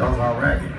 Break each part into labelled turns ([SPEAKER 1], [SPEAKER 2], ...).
[SPEAKER 1] I was alright.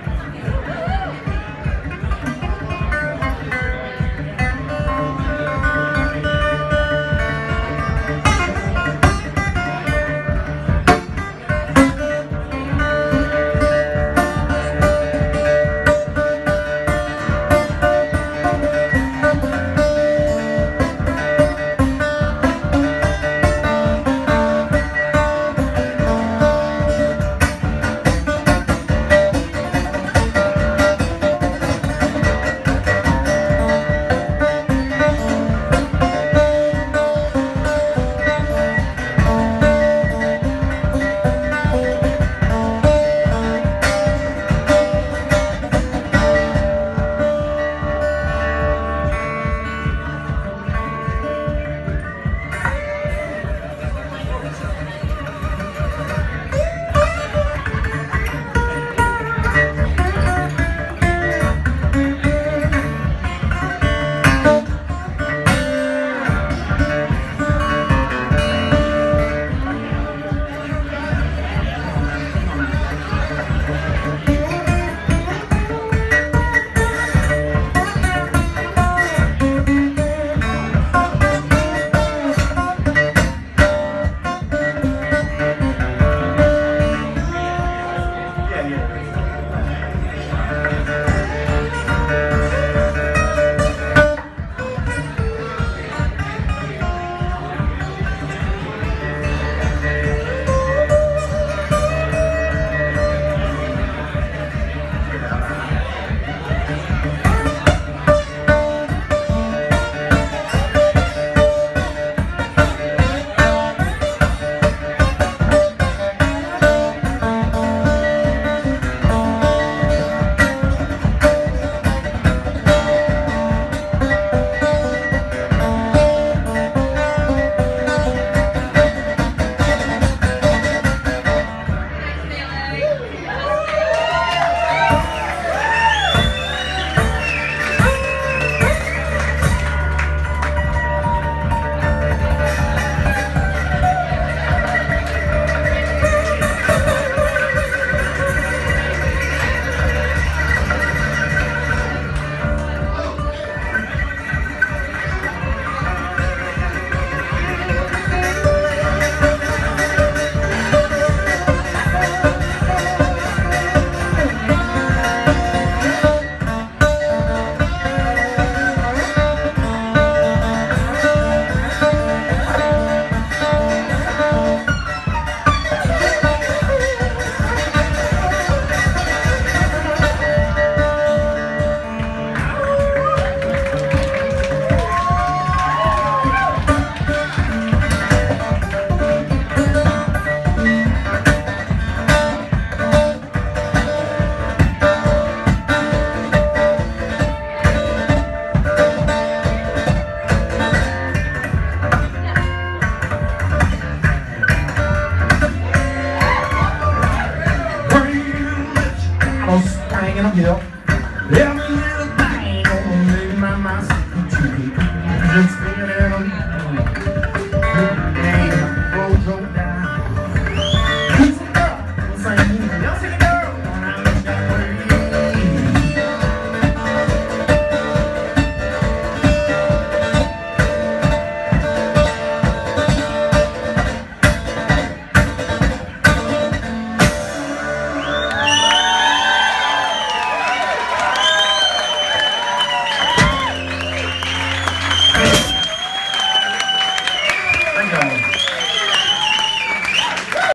[SPEAKER 1] Every little thing gonna make my mind sick of you. Just spinning